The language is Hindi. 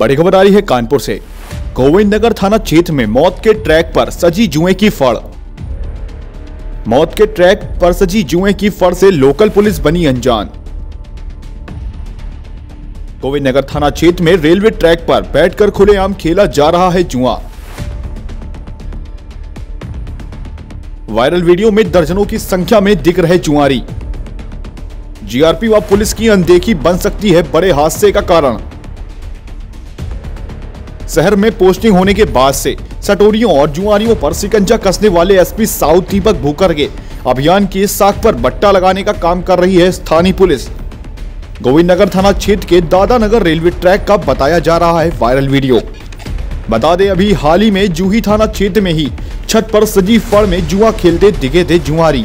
बड़ी खबर आ रही है कानपुर से। गोविंद नगर थाना क्षेत्र में मौत के ट्रैक पर सजी जुए की फड़। मौत के ट्रैक पर सजी जुए की फड़ से लोकल पुलिस बनी अनजान। गोविंद नगर थाना क्षेत्र में रेलवे ट्रैक पर बैठकर खुलेआम खेला जा रहा है जुआ। वायरल वीडियो में दर्जनों की संख्या में दिख रहे जुआरी। जीआरपी व पुलिस की अनदेखी बन सकती है बड़े हादसे का कारण। शहर में पोस्टिंग होने के बाद से सटोरियों और जुआरियों पर सिकंजा कसने वाले एसपी साउथ दीपक भूकर के अभियान की इस साख पर बट्टा लगाने का काम कर रही है स्थानीय पुलिस। गोविंद नगर थाना क्षेत्र के दादा नगर रेलवे ट्रैक का बताया जा रहा है वायरल वीडियो। बता दें, अभी हाल ही में जूही थाना क्षेत्र में ही छत पर सजी फड़ में जुआ खेलते दिखे थे जुआरी।